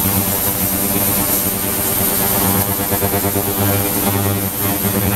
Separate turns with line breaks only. Thank you.